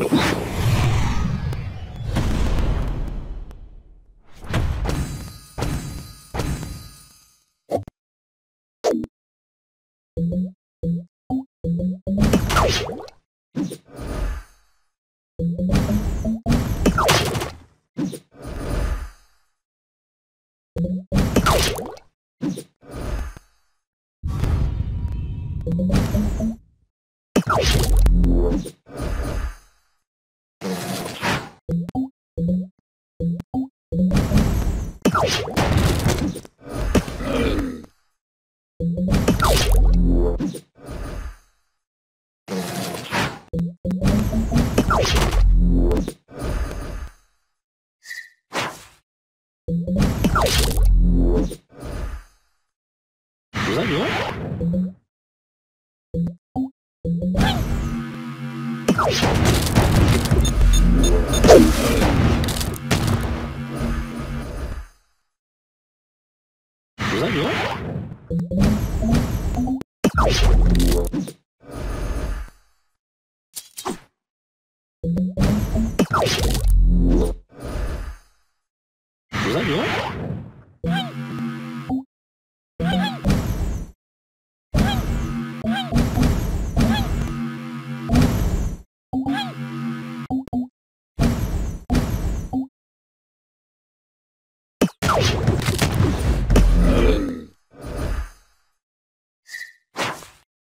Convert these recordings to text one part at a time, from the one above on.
you Was that you? Was that you? that you?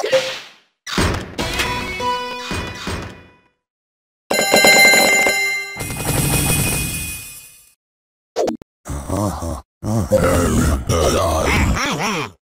you Uh-huh. Uh-huh.